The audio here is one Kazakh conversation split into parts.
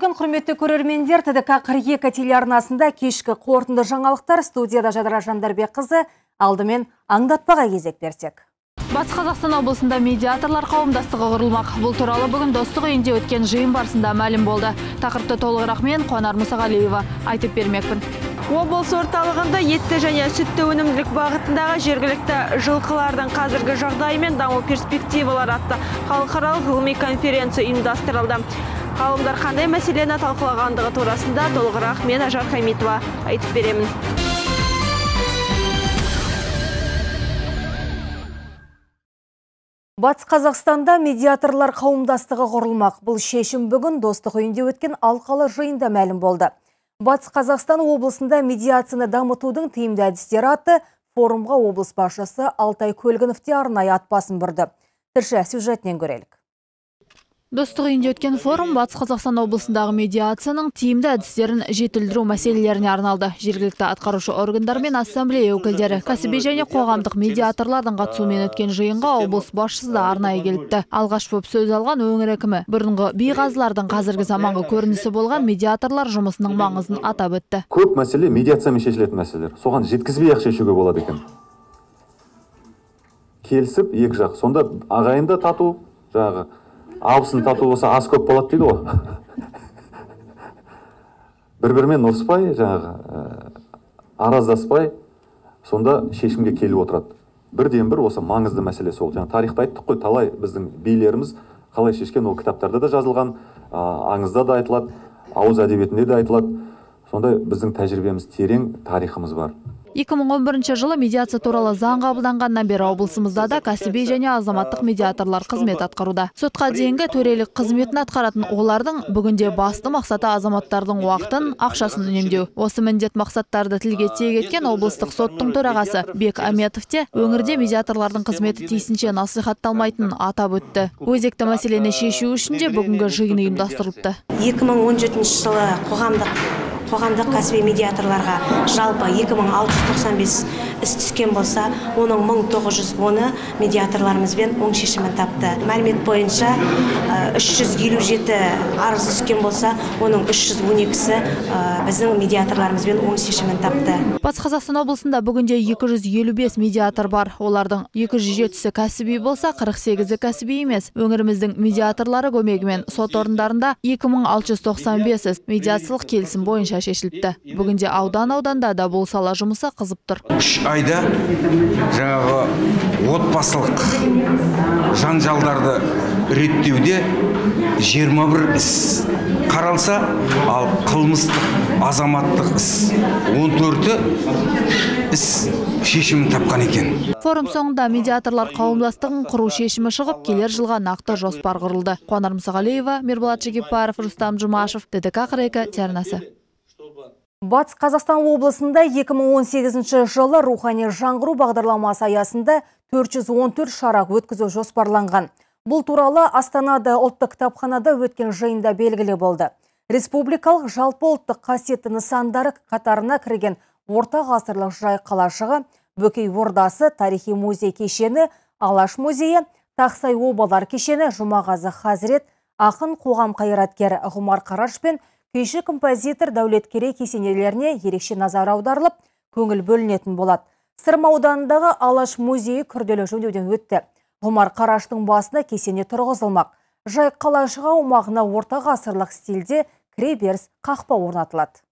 Күн құрметті көрермендер ТДК 42 телеарнасында кешкі қорытынды жаңалықтар студияда Жадыра Жандарбек қызы алдымен аңдатпаға кезек берсек. Батыс Қазақстан облысында медиаторлар қауымдастығы құрылмақ. Бұл туралы бүгін достық үйінде өткен жиын барысында мәлім болды. Тақырыпты толығырақ мен Қуанар Мұсағалиева айтып бермекпін. Облыс орталығында етті және сүтті өнімділік бағытындағы жергілікті жылқылардың қазіргі жағдайы мен даму перспективалары атты халықаралық ғылыми конференция ұйымдастырылды. Ғалымдар қандай мәселені талқылағандығы турасында толығырақ мен Ажар Хамитова айтып беремін. Батыс Қазақстанда медиаторлар қауымдастығы құрылмақ. Бұл шешім бүгін достық үйінде өткен алқалы жиында мәлім болды. Батыс Қазақстан облысында медиацияны дамытудың тиімді әдістері атты форумға облыс басшысы Алтай Көлгінов те арнайы атпасын бұрды. Тілші сюжетінен көрелік. Достық үйінде өткен форум Батыс Қазақстан облысындағы медиацияның тиімді әдістерін жетілдіру мәселелеріне арналды. Жергілікті атқарушы органдар мен ассамблея өкілдері, кәсіби және қоғамдық медиаторлардың қатысуымен өткен жиынға облыс басшысы да арнайы келіпті. Алғаш болып сөз алған өңір әкімі бұрынғы биғазылардың қазіргі заманғы көрінісі болған медиаторлар жұмысының маңызын атап өтті. Көп мәселе медиациямен шешілетін мәселелер. Соған жеткізбей ақ шешуге болады екен. Келісіп екі жақ. Сонда ағайында тату, жаңағы абысын тату болса ас көп болады дейді ғой. Бір бірімен ұрыспай жаңағы араздаспай сонда шешімге келіп отырады. Бірден бір осы маңызды мәселе сол. Жаңа тарихта айттық қой талай біздің билеріміз қалай шешкен ол кітаптарда да жазылған аңызда да айтылады ауыз әдебиетінде де айтылады. Сондай біздің тәжірибеміз терең тарихымыз бар. 2011 жылы медиация туралы заң қабылданғаннан бері облысымызда да кәсіби және азаматтық медиаторлар қызмет атқаруда. Сотқа дейінгі төрелік қызметін атқаратын олардың бүгінде басты мақсаты азаматтардың уақытын ақшасын үнемдеу. Осы міндет мақсаттарды тілге тиек еткен облыстық соттың төрағасы бек аметов те өңірде медиаторлардың қызметі тиісінше насихатталмайтынын атап өтті. Өзекті мәселені шешу үшін де бүгінгі жиын ұйымдастырылыпты. 2017 жылы қоғамдық қоғамдық кәсіби медиаторларға жалпы 2695 іс түскен болса оның 1910-ы медиаторларымызбен оң шешімін тапты. Мәлімет бойынша 357 арыз түскен болса оның 312-сі біздің медиаторларымызбен оң шешімін тапты. Батыс қазақстан облысында бүгінде 255 медиатор бар. Олардың 207-сі кәсіби болса 48-і кәсіби емес. Өңіріміздің медиаторлары көмегімен сот орындарында 2695 іс медиациялық келісім бойынша шешіліпті. Бүгінде аудан ауданда да бұл сала жұмысы қызып тұр. Үш айда жаңағы отбасылық жанжалдарды реттеуде 21 іс қаралса ал қылмыстық азаматтық іс 14-і іс шешімін тапқан екен. Форум соңында медиаторлар қауымдастығын құру шешімі шығып келер жылға нақты жоспар құрылды. Қуанар мұсағалиева мирболат жекепбаев рустам жұмашев ТДК 42 телеарнасы Батыс Қазақстан облысында 2018 жылы рухани жаңғыру бағдарламасы аясында 414 шара өткізу жоспарланған. Бұл туралы Астанада ұлттық кітапханада өткен жиында белгілі болды. Республикалық жалпы ұлттық қасиетті нысандары қатарына кірген орта ғасырлық жай қалашығы, Бөкей ордасы, тарихи музей кешені, Алаш музейі, Тақсай обалар кешені, Жұмағазы Хазірет, ақын қоғам қайраткері Ғұмар Қараш пен күйші композитор Дәулеткерей кесенелеріне ерекше назар аударылып, көңіл бөлінетін болады. Сырым ауданындағы Алаш музейі күрделі жөндеуден өтті. Ғұмар Қараштың басына кесене тұрғызылмақ. Жай қалашығы аумағына орта ғасырлық стильде кіреберіс қақпа орнатылады.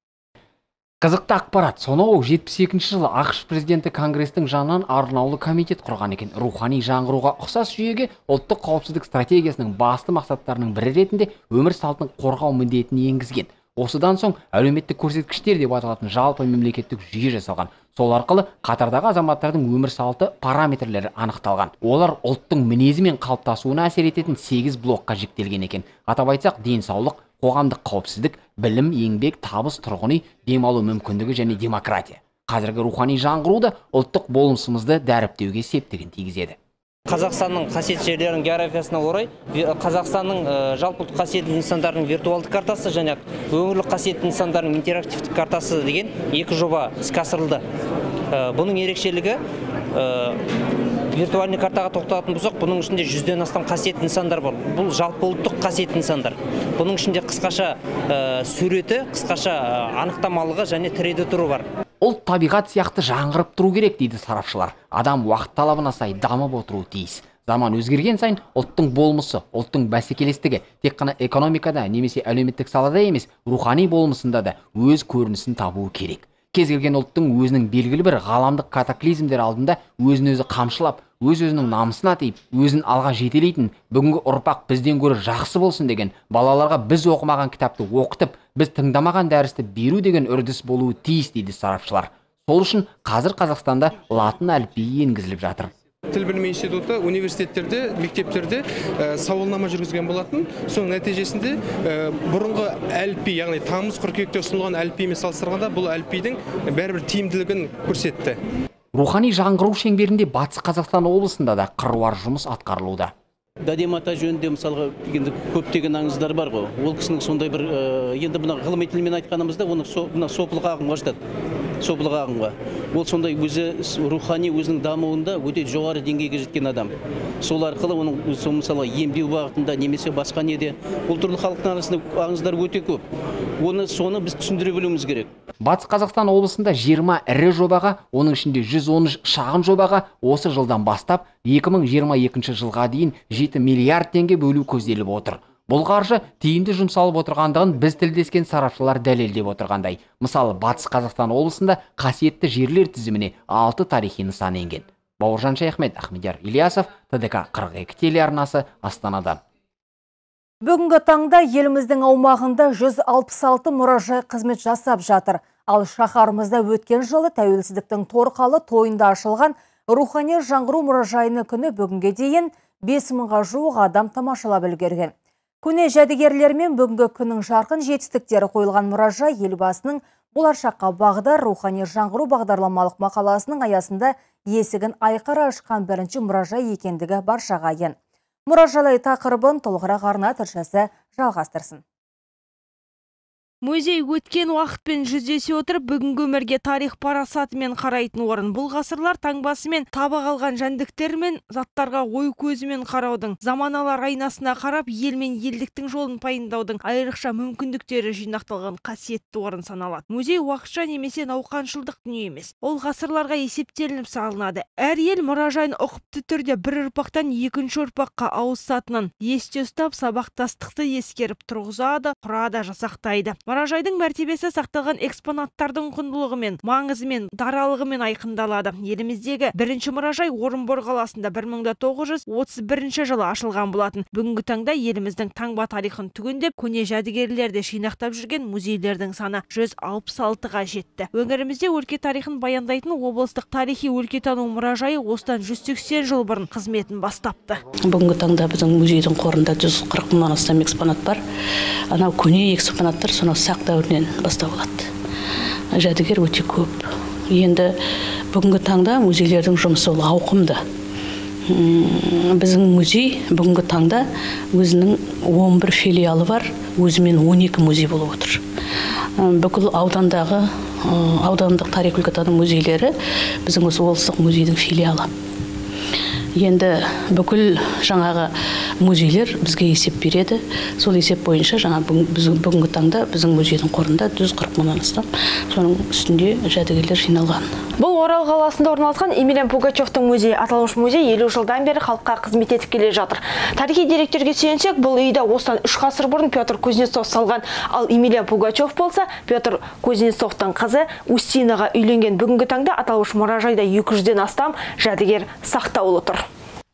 Қызықты ақпарат. Сонау 72 жылы ақш президенті конгрестің жанынан арнаулы комитет құрған екен. Рухани жаңғыруға ұқсас жүйеге ұлттық қауіпсіздік стратегиясының басты мақсаттарының бірі ретінде өмір салтын қорғау міндетін енгізген. Осыдан соң әлеуметтік көрсеткіштер деп аталатын жалпы мемлекеттік жүйе жасалған. Сол арқылы қатардағы азаматтардың өмір салты параметрлері анықталған. Олар ұлттың мінезі мен қалыптасуына әсер ететін 8 блокқа жіктелген екен. Атап айтсақ, денсаулық, қоғамдық қауіпсіздік білім еңбек табыс тұрғын үй демалу мүмкіндігі және демократия. Қазіргі рухани жаңғыру да ұлттық болмысымызды дәріптеуге септігін тигізеді. Қазақстанның қасиетті жерлерінің географиясына орай қазақстанның жалпы ұлттық қасиетті нысандарының виртуалдық картасы және өңірлік қасиетті нысандардың интерактивтік картасы деген екі жоба іске асырылды. Бұның ерекшелігі виртуальный картаға тоқталатын болсақ бұның ішінде жүзден астам қасиетті нысандар бар. Бұл жалпы ұлттық қасиетті нысандар. Бұның ішінде қысқаша суреті қысқаша анықтамалығы және тіреде тұру бар. Ұлт табиғат сияқты жаңғырып тұру керек дейді сарапшылар. Адам уақыт талабына сай дамып отыруы тиіс. Заман өзгерген сайын ұлттың болмысы ұлттың бәсекелестігі тек қана экономикада немесе әлеуметтік салада емес рухани болмысында да өз көрінісін табуы керек. Кез келген ұлттың өзінің белгілі бір ғаламдық катаклизмдер алдында өзін өзі қамшылап өз өзінің намысына тиіп өзін алға жетелейтін бүгінгі ұрпақ бізден гөрі жақсы болсын деген балаларға біз оқымаған кітапты оқытып біз тыңдамаған дәрісті беру деген үрдіс болуы тиіс дейді сарапшылар. Сол үшін қазір қазақстанда латын әліпбиі енгізіліп жатыр. Тіл білімі институты университеттерде мектептерде сауалнама жүргізген болатын. Соның нәтижесінде бұрынғы әліпби яғни тамыз қыркүйекте ұсынылған әліпбимен салыстырғанда бұл әліпбидің бәрібір тиімділігін көрсетті. Рухани жаңғыру шеңберінде батыс қазақстан облысында да қыруар жұмыс атқарылуда. Дәдем ата жөнінде мысалға енді көптеген аңыздар бар ғой. Ол кісінің сондай бір енді мына ғылыми тілмен айтқанымызда оны мына сопылық ағымға жатады. Сопылық ағымға. Ол сондай өзі рухани өзінің дамуында өте жоғары деңгейге жеткен адам. Сол арқылы оның мысалы емдеу бағытында немесе басқа неде бұл түрлі халықтың арасында аңыздар өте көп. Оны соны біз түсіндіре білуіміз керек. Батыс қазақстан облысында 20 ірі жобаға оның ішінде 113 шағын жобаға осы жылдан бастап 2022 жылға дейін 7 миллиард теңге бөлу көзделіп отыр. Бұл қаржы тиімді жұмсалып отырғандығын біз тілдескен сарапшылар дәлелдеп отырғандай. Мысалы батыс қазақстан облысында қасиетті жерлер тізіміне алты тарихи нысан енген. Бауыржан шаяхмет ахмедияр ильясов тдк 42 телеарнасы астанадан бүгінгі таңда еліміздің аумағында 166 мұражай қызмет жасап жатыр. Ал шаһарымызда өткен жылы тәуелсіздіктің торқалы тойында ашылған рухани жаңғыру мұражайыны күні бүгінге дейін 5 мыңға жуық адам тамашалап үлгерген Көне жәдігерлермен бүгінгі күннің жарқын жетістіктері қойылған мұражай елбасының болашаққа бағдар рухани жаңғыру бағдарламалық мақаласының аясында есігін айқара ашқан бірінші мұражай екендігі баршаға аян. Мұражай тақырыбын толығырақ арна тілшісі жалғастырсын. Музей өткен уақытпен жүздесе отырып бүгінгі өмірге тарих парасатымен қарайтын орын. Бұл ғасырлар таңбасымен таба қалған жәндіктер мен заттарға ой көзімен қараудың, заманалар айнасына қарап ел мен елдіктің жолын пайымдаудың айрықша мүмкіндіктері жинақталған қасиетті орын саналады. Музей уақытша немесе науқаншылдық дүние емес. Ол ғасырларға есептелініп салынады. Әр ел мұражайын ұқыпты түрде бір ұрпақтан екінші ұрпаққа ауысатынын есте ұстап сабақтастықты ескеріп тұрғызады, құрада жасақтайды мұражайдың мәртебесі сақталған экспонаттардың құндылығымен маңызымен даралығымен айқындалады. Еліміздегі бірінші мұражай орынбор қаласында 1931 жылы ашылған болатын. Бүгінгі таңда еліміздің таңба тарихын түгендеп көне жәдігерлерді жинақтап жүрген музейлердің саны 166-ға жетті. Өңірімізде өлке тарихын баяндайтын облыстық тарихи өлкетану мұражайы осыдан 180 жыл бұрын қызметін бастапты. Бүгінгі таңда біздің музейдің қорында 140 мыңнан астам экспонат бар. Анау көне экспонаттар соны сақ дәуірінен бастау алады. Жәдігер өте көп. Енді бүгінгі таңда музейлердің жұмысы ол ауқымды. Біздің музей бүгінгі таңда өзінің 11 филиалы бар өзімен 12 музей болып отыр. Бүкіл аудандағы аудандық тарих өлкетану музейлері біздің осы облыстық музейдің филиалы. Енді бүкіл жаңағы музейлер бізге есеп береді. Сол есеп бойынша жаңа бүгінгі таңда біздің музейдің қорында жүз қырық мыңнан астам соның үстінде жәдігерлер жиналған. Бұл орал қаласында орналасқан емельян пугачевтың музейі аталмыш музей елу жылдан бері халыққа қызмет етіп келе жатыр. Тарихи деректерге сүйенсек бұл үйді осыдан үш ғасыр бұрын петр кузнецов салған. Ал емельян пугачев болса петр кузнецовтың қызы устинаға үйленген. Бүгінгі таңда аталмыш мұражайда екі жүзден астам жәдігер сақтаулы тұр.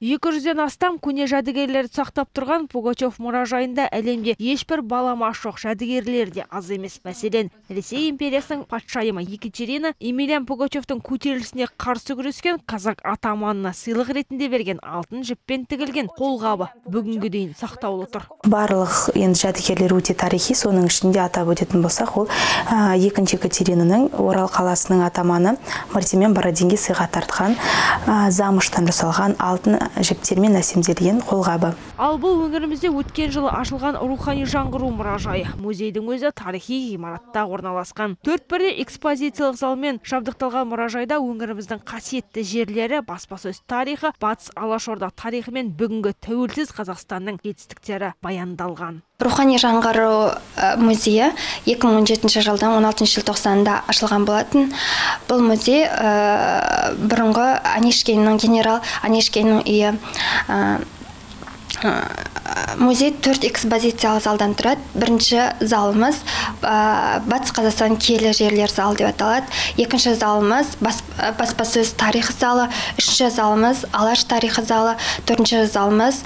Екі жүзден астам көне жәдігерлерді сақтап тұрған пугачев мұражайында әлемде ешбір баламасы жоқ жәдігерлер де аз емес. Мәселен ресей империясының патшайымы екатерина емельян пугачевтың көтерілісіне қарсы күрескен казак атаманына сыйлық ретінде берген алтын жіппен тігілген қолғабы бүгінгі дейін сақтаулы тұр. Барлық енді жәдігерлер өте тарихи. Соның ішінде атап өтетін болсақ ол екінші екатеринаның орал қаласының атаманы мартимен бородинге сыйға тартқан замыштан жасалған алтын жіптермен әсемделген қолғабы ал бұл өңірімізде өткен жылы ашылған рухани жаңғыру мұражайы. Музейдің өзі тарихи ғимаратта орналасқан. Төрт бірдей экспозициялық залмен жабдықталған мұражайда өңіріміздің қасиетті жерлері баспасөз тарихы батыс алашорда тарихы мен бүгінгі тәуелсіз қазақстанның жетістіктері баяндалған. Рухани жаңғыру музейі 2017 жылдың 16 желтоқсанында ашылған болатын. Бұл музей бұрынғы анишкиннің генерал анишкиннің үйі музей төрт экспозициялық залдан тұрады. Бірінші залымыз батыс қазақстан киелі жерлер залы деп аталады. Екінші залымыз баспасөз тарихы залы. Үшінші залымыз алаш тарихы залы. Төртінші залымыз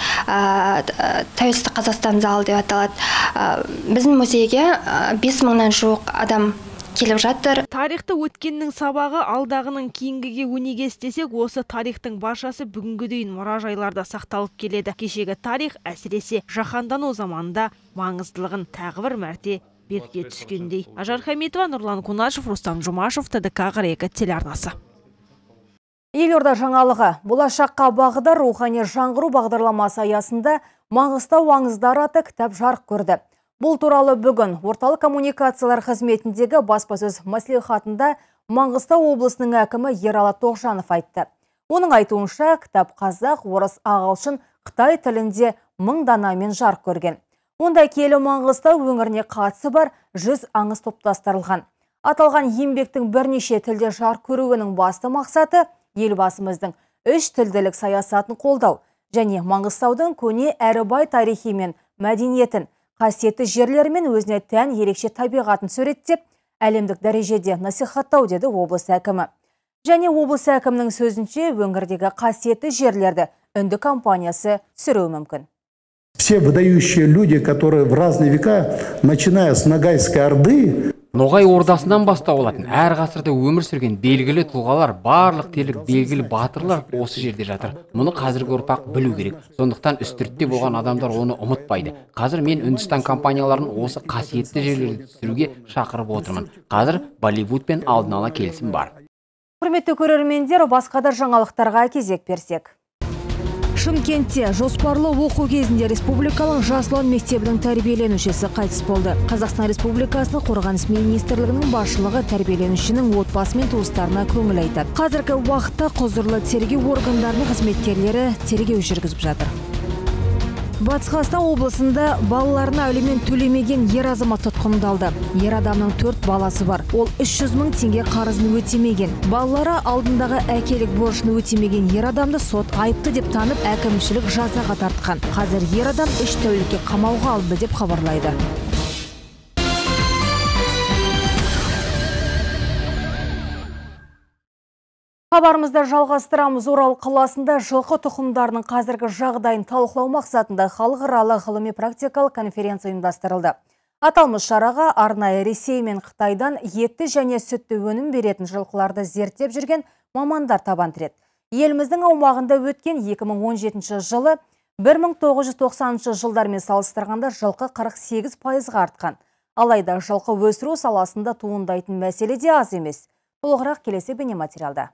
тәуелсіздік қазақстан залы деп аталады. Біздің музейге бес мыңнан жуық адам келіп жатыр. Тарихты өткеннің сабағы алдағының кейінгіге өнеге істесек осы тарихтың баршасы бүгінгі дейін мұражайларда сақталып келеді. Кешегі тарих әсіресе жаһандану заманында маңыздылығын тағы бір мәрте бекіте түскендей. Ажар хамитова нұрлан кунашев рустам жұмашев тдк екі телеарнасы. Елорда жаңалығы. Болашаққа бағдар рухани жаңғыру бағдарламасы аясында маңғыстау аңыздары атты кітап жарық көрді. Бұл туралы бүгін орталық коммуникациялар қызметіндегі баспасөз мәслихатында Маңғыстау облысының әкімі Ералы Тоғжанов айтты. Оның айтуынша кітап қазақ, орыс, ағылшын, қытай тілінде мың данамен жарық көрген. Онда келі Маңғыстау өңіріне қатысы бар жүз аңыз топтастырылған. Аталған еңбектің бірнеше тілде жарық көруінің басты мақсаты елбасымыздың үш тілділік саясатын қолдау және Маңғыстаудың көне әрі мен мәдениетін қасиетті жерлері мен өзіне тән ерекше табиғатын суреттеп, әлемдік дәрежеде насихаттау деді облыс әкімі. Және облыс әкімінің сөзінше өңірдегі қасиетті жерлерді үнді компаниясы түсіруі мүмкін. Все выдающие люди, которые в разные века, начиная с Ногайской Орды, ноғай ордасынан бастау алатын әр ғасырда өмір сүрген белгілі тұлғалар барлық дерлік белгілі батырлар осы жерде жатыр. Мұны қазіргі ұрпақ білу керек. Сондықтан үстіртте болған адамдар оны ұмытпайды. Қазір мен үндістан компанияларын осы қасиетті жерлерді түсіруге шақырып отырмын. Қазір болливудпен алдын ала келісім бар. Құрметті көрермендер басқа да жаңалықтарға кезек берсек. Шымкентте жоспарлы оқу кезінде республикалық жаслон мектебінің тәрбиеленушісі қайтыс болды. Қазақстан Республикасының қорғаныс министрлігінің басшылығы тәрбиеленушінің отбасы мен туыстарына көңіл айтады. Қазіргі уақытта құзырлы тергеу органдарының қызметкерлері тергеу жүргізіп жатыр. Батыс Қазақстан облысында балаларына алимент төлемеген ер азамат тұтқындалды. Ер адамның төрт баласы бар. Ол 300 мың теңге қарызын өтемеген. Балалары алдындағы әкелік борышын өтемеген ер адамды сот айыпты деп танып, әкімшілік жазаға тартқан. Қазір ер адам үш тәулікке қамауға алды деп хабарлайды. Хабарымызды жалғастырамыз Орал қаласында жылқы тұқымдарының қазіргі жағдайын талқылау мақсатында халықаралық ғылыми практикалық конференция ұйымдастырылды. Аталмыш шараға арнайы Ресей мен Қытайдан етті және сүтті өнім беретін жылқыларды зерттеп жүрген мамандар табан тіреді. Еліміздің аумағында өткен 2017 жылы 1990 жылдармен салыстырғанда жылқы 48 пайызға артқан. Алайда жылқы өсіру саласында туындайтын мәселе де аз емес. Толығырақ келесі бейнематериалда.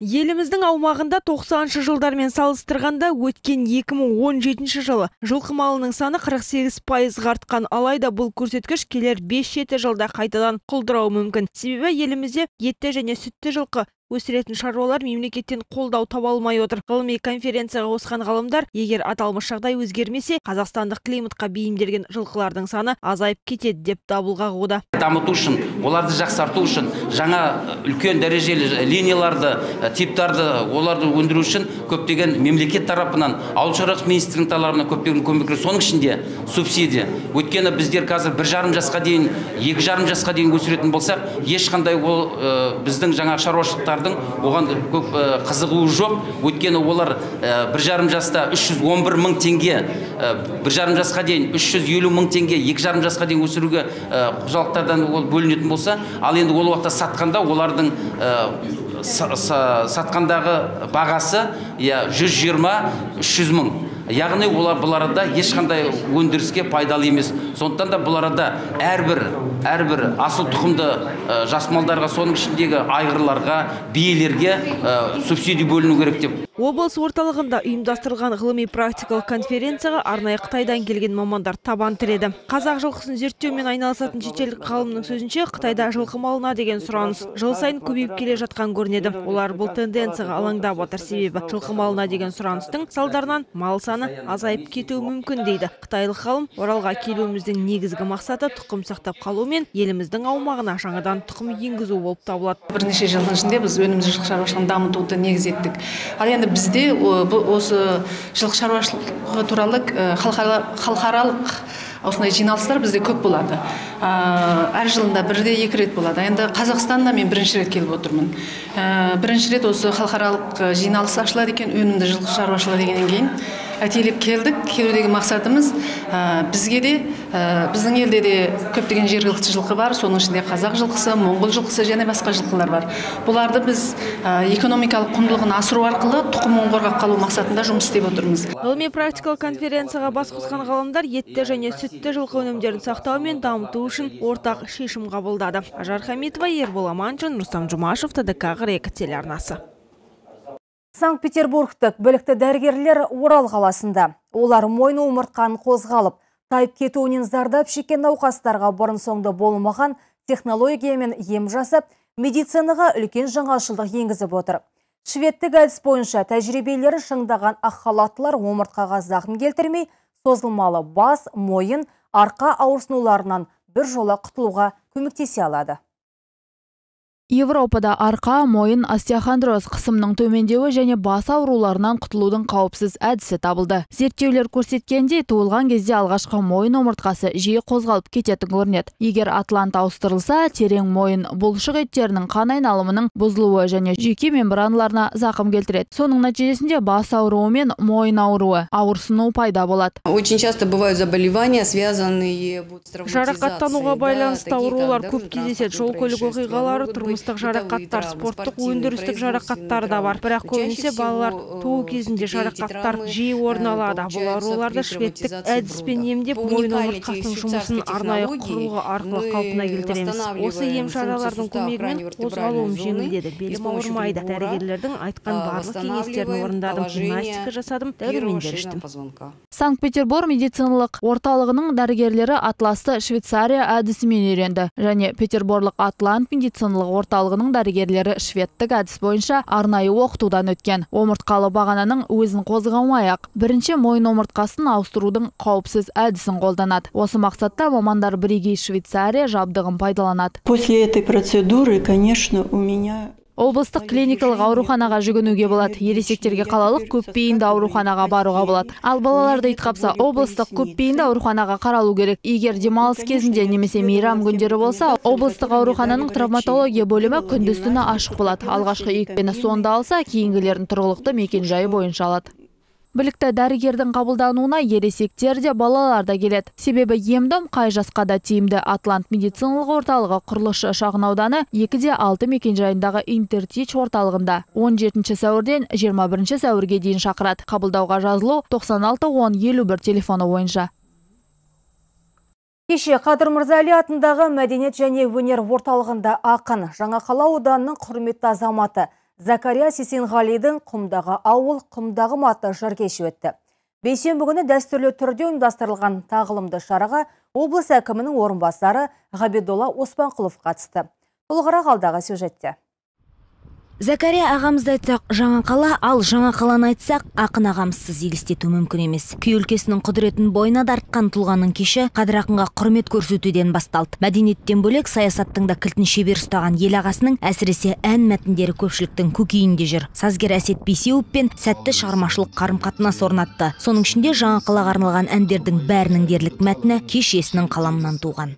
Еліміздің аумағында 90 жылдармен салыстырғанда өткен 2017 жылы жылқы малының саны 48 пайызға артқан алайда бұл көрсеткіш келер 5-7 жылда қайтадан құлдырауы мүмкін. Себебі елімізде етті және сүтті жылқы өсіретін шаруалар мемлекеттен қолдау таба алмай отыр. Ғылыми конференцияға қосқан ғалымдар егер аталмыш жағдай өзгермесе қазақстандық климатқа бейімделген жылқылардың саны азайып кетеді деп дабыл қағуда. Дамыту үшін оларды жақсарту үшін жаңа үлкен дәрежелі линияларды типтарды оларды өндіру үшін көптеген мемлекет тарапынан ауыл шаруашылық министрлігінің тарапынан көптеген көмектер соның ішінде субсидия. Өйткені біздер қазір бір жарым жасқа дейін екі жарым жасқа дейін өсіретін болсақ ешқандай ол біздің жаңа шаруашылықтар оған көп қызығуы жоқ. Өйткені олар бір жарым жаста 311 мың теңге бір жарым жасқа дейін 350 мың теңге екі жарым жасқа дейін өсіруге қожалықтардан ол бөлінетін болса ал енді ол уақытта сатқанда олардың сатқандағы бағасы иә 120 300 мың. Яғни олар бұл арада ешқандай өндіріске пайдалы емес. Сондықтан да бұл арада әрбір әрбір асыл тұқымды жас малдарға соның ішіндегі айғырларға биелерге субсидия бөліну керек деп. Облыс орталығында ұйымдастырылған ғылыми практикалық конференцияға арнайы қытайдан келген мамандар табан тіреді. Қазақ жылқысын зерттеумен айналысатын шетелдік ғалымның сөзінше қытайда жылқы малына деген сұраныс жыл сайын көбейіп келе жатқан көрінеді. Олар бұл тенденцияға алаңдап отыр себебі жылқы малына деген сұраныстың салдарынан мал саны азайып кетуі мүмкін дейді. Қытайлық ғалым оралға келуіміздің негізгі мақсаты тұқым сақтап қалу мен еліміздің аумағына жаңадан тұқым енгізу болып табылады. Бірнеше жылдың ішінде біз өнімді жылқы шаруашылығын дамытуды негіз еттік ал енді бізде осы жылқы шаруашылығы туралы халықаралық осындай жиналыстар бізде көп болады. Әр жылында бірде екі рет болады. Енді қазақстанда мен бірінші рет келіп отырмын. Бірінші рет осы халықаралық жиналыс ашылады екен өнімді жылқы шаруашылығы дегеннен кейін. Әкеліп келдік. Келудегі мақсатымыз бізге де біздің елде де көптеген жергілікті жылқы бар. Соның ішінде қазақ жылқысы моңғол жылқысы және басқа жылқылар бар. Бұларды біз экономикалық құндылығын асыру арқылы тұқымын қорғап қалу мақсатында жұмыс істеп отырмыз. Ғылыми практикалық конференцияға бас қосқан ғалымдар етті және сүтті жылқы өнімдерін сақтау мен дамыту үшін ортақ шешім қабылдады. Ажар хамитова ербол аманшин рустам жұмашев тдк екі телеарнасы Санкт-Петербургтік білікті дәрігерлер Орал қаласында. Олар мойын омыртқаны қозғалып, тайып кетуінен зардап шеккен науқастарға бұрын соңды болмаған технологиямен ем жасап, медицинаға үлкен жаңашылдық енгізіп отыр. Шведтік әдіс бойынша тәжірибелері шыңдаған ақ халаттылар омыртқаға зақым келтірмей, созылмалы бас, мойын, арқа ауырсынуларынан бір жола құтылуға көмектесе алады. Европада арқа, мойын, остеохондроз қысымның төмендеуі және бас ауруларынан құтылудың қауіпсіз әдісі табылды. Зерттеулер көрсеткенде туылған кезде алғашқы мойын омыртқасы жиі қозғалып кететін көрінеді. Егер атлант ауыстырылса, терең мойын бұлшық еттерінің қан айналымының бұзылуы және жүйке мембраналарына зақым келтіреді. Соның нәтижесінде бас ауруы мен мойын ауруы, ауырсыну пайда болады. Очень часто бывают заболевания, связанные жарақаттануға байланысты аурулар көп кездеседі. Жол көлік оқиғалары, тұрмыс тұрмыстық жарақаттар спорттық өндірістік жарақаттар да бар. Бірақ көбінесе балалар туу кезінде жарақаттар жиі орын алады. Бұл ауруларды шведтік әдіспен емдеп мойын омыртқасының жұмысын арнайы құрылғы арқылы қалпына келтіреміз. Осы ем шаралардың көмегімен қозғалуым жеңілдеді. Белім ауырмайды дәрігерлердің айтқан барлық кеңестерін орындадым гимнастика жасадым дәрумендер іштім. санкт петербург медициналық орталығының дәрігерлері атласты швейцария әдісімен үйренді және петерборлық атлант медициналық орталығының дәрігерлері шведтік әдіс бойынша арнайы оқытудан өткен. Омыртқалы бағананың өзін қозғамай ақ бірінші мойын омыртқасын ауыстырудың қауіпсіз әдісін қолданады. Осы мақсатта мамандар бірегей швейцария жабдығын пайдаланады. После этой процедуры конечно у меня облыстық клиникалық ауруханаға жүгінуге болады. Ересектерге қалалық көпбейінді ауруханаға баруға болады. Ал балаларды ит қапса облыстық көпбейінді ауруханаға қаралу керек. Егер демалыс кезінде немесе мейрам күндері болса облыстық аурухананың травматология бөлімі күндіз түні ашық болады. Алғашқы екпені сонда алса кейінгілерін тұрғылықты мекенжайы бойынша алады. Білікті дәрігердің қабылдануына ересектер де балалар да келеді. Себебі емдом қай жасқа да тиімді. Атлант медициналық орталығы құрылысшы шағын ауданы екі де алты мекенжайындағы интертич орталығында 17 сәуірден 21 сәуірге дейін шақырады. Қабылдауға жазылу 96 10 51 телефоны бойынша. Кеше Қадыр Мырзали атындағы мәдениет және өнер орталығында ақын Жаңақала ауданының құрметті азаматы Закария Сесенғалидің құмдағы ауыл құмдағы маты жаркеші өтті. Бейсенбі күні дәстүрлі түрде ұйымдастырылған тағылымды шараға облыс әкімінің орынбасары Ғабидолла Оспанқұлов қатысты. Толығырақ алдағы сюжетте. Закария ағамызды айтсақ жаңа қала, ал жаңа қаланы айтсақ ақын ағамызсыз елестету мүмкін емес. Күй өлкесінің құдіретін бойына дартқан тұлғаның кеші Қадыр ақынға құрмет көрсетуден басталды. Мәдениеттен бөлек саясаттың да кілтін шебер ұстаған ел ағасының әсіресе ән мәтіндері көпшіліктің көкейінде жүр. Сазгер Әсет Бейсеуовпен сәтті шығармашылық қарым-қатынас орнатты. Соның ішінде жаңа қалаға арналған әндердің бәрінің дерлік мәтіні кешесінің қаламынан туған.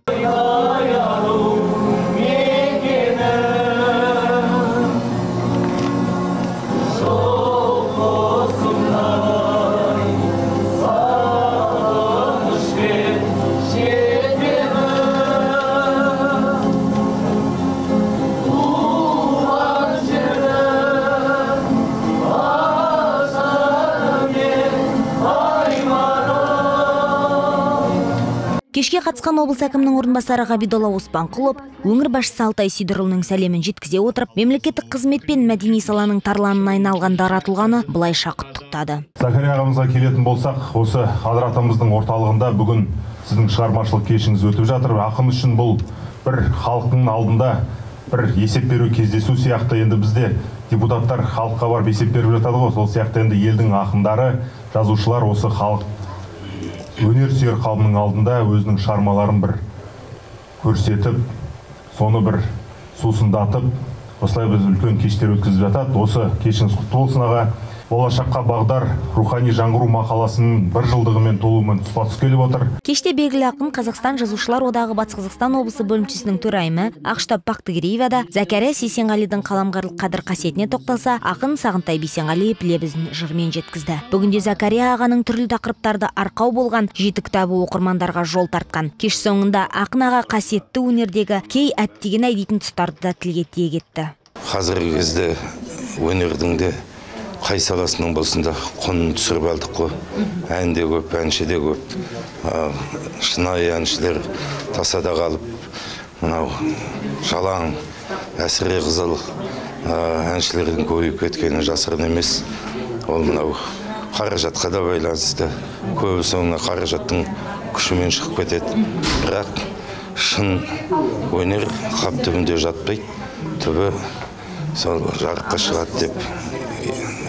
Кешке қатысқан облыс әкімінің орынбасары ғабидолла оспанқұлов өңір басшысы алтай сүйдірұлының сәлемін жеткізе отырып мемлекеттік қызмет пен мәдени саланың тарланына айналған дара тұлғаны былайша құттықтады закария ағамызға келетін болсақ осы қадыр атамыздың орталығында бүгін сіздің шығармашылық кешіңіз өтіп жатыр. Ақын үшін бұл бір халықтың алдында бір есеп беру кездесу сияқты. Енді бізде депутаттар халыққа барып есеп беріп жатады ғой. Сол сияқты енді елдің ақындары жазушылар осы халық өнер сүйер қауымның алдында өзінің шығармаларын бір көрсетіп соны бір сусындатып осылай біз үлкен кештер өткізіп жатады. Осы кешіңіз құтты болсын аға. Болашаққа бағдар рухани жаңғыру мақаласының бір жылдығымен толуымен тұспа тұс келіп отыр. Кеште белгілі ақын қазақстан жазушылар одағы батыс қазақстан облысы бөлімшесінің төрайымы ақштап бақтыгереева да зәкәрия сейсенғалидің қаламгерлік қадір қасиетіне тоқталса ақын сағынтай бейсенғалиев лебізін жырмен жеткізді. Бүгінде зәкәрия ағаның түрлі тақырыптарды арқау болған жеті кітабы оқырмандарға жол тартқан. Кеш соңында ақын аға қасиетті өнердегі кей әттеген ай дейтін тұстарды да тілге тиек етті. Қазіргі кезде өнердің де қай саласының болсын да құнын түсіріп алдық қой. Ән де көп әнші де көп. Шынайы әншілер тасада қалып мынау жалаң әсіре қызыл әншілердің көбейіп кеткені жасырын емес. Ол мынау қаражатқа да байланысты. Көбісі мына қаражаттың күшімен шығып кетеді. Бірақ шын өнер қап түбінде жатпайды түбі сол жарыққа шығады деп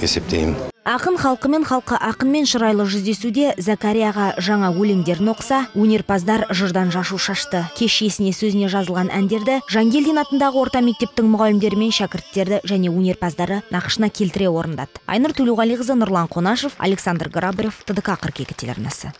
есептеймін. Ақын халқымен халқы ақынмен шырайлы жүздесуде закарияға жаңа өлеңдерін оқыса өнерпаздар жырдан жашу шашты. Кеш есіне сөзіне жазылған әндерді жангелдин атындағы орта мектептің мұғалімдері мен шәкірттері және өнерпаздары нақышына келтіре орындады. Айнұр төлеуғалиқызы нұрлан қонашев александр грабарев тдк қырық екі телеарнасы.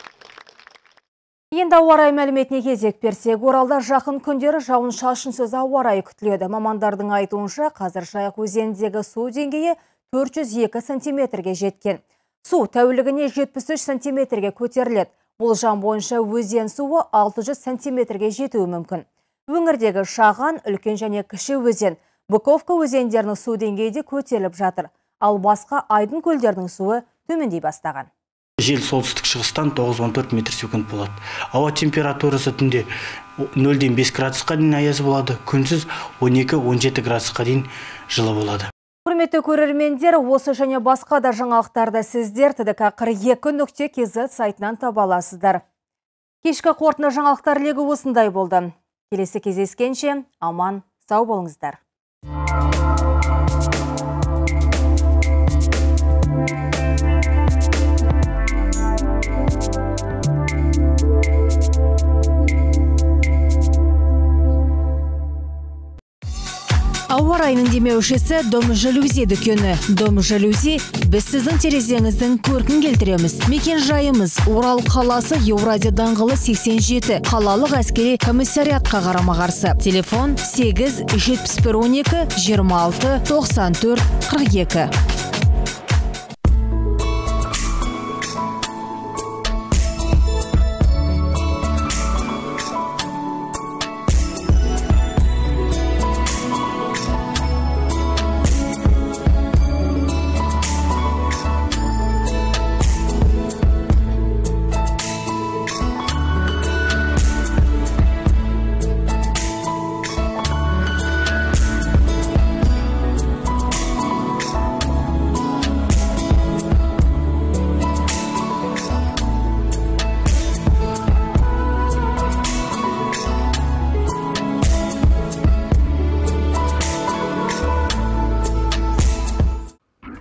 Енді ауа райы мәліметіне кезек берсек, Оралда жақын күндері жауын шашынсыз ауа райы күтіледі. Мамандардың айтуынша қазір Жайық өзеніндегі су деңгейі 402 сантиметрге жеткен. Су тәулігіне 73 сантиметрге көтеріледі. Болжам бойынша өзен суы 600 сантиметрге жетуі мүмкін. Өңірдегі шаған, үлкен және кіші өзен, Бұковка өзендерінің су деңгейі де көтеріліп жатыр. Ал басқа айдын көлдердің суы төмендей бастаған. Жел солтүстік шығыстан 9-14 метр секунд болады. Ауа температурасы түнде 0-ден 5 градусқа дейін аязы болады, күнсіз 12-17 градусқа дейін жылы болады. Құрметті көрермендер, осы және басқа да жаңалықтарды сіздер ТДК 42 нүкте kz сайтынан таба аласыздар. Кешкі қорытынды жаңалықтар легі осындай болды. Келесі кездескенше аман, сау болыңыздар. Ауа райының демеушісі дом жалюзи дүкені. Дом жалюзи біз сіздің терезеңіздің көркін келтіреміз. Мекен жайымыз орал қаласы еуразия даңғылы 87 қалалық әскери комиссариатқа қарама қарсы. Телефон 8 71 12 26 94 42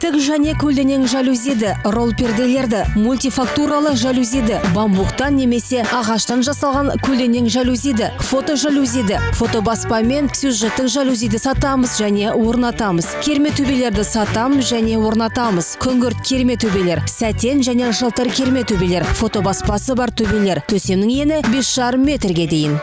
тік және көлденең жалюзиді ролл перделерді мультифактуралы жалюзиді бамбуктан немесе ағаштан жасалған көлденең жалюзиді фото жалюзиді фотобаспа мен сюжеттік жалюзиді сатамыз және орнатамыз. Керме төбелерді сатамыз және орнатамыз. Күңгірт керме төбелер сәтен және жылтыр керме төбелер фотобаспасы бар төбелер. Төсемнің ені бес жарым метрге дейін.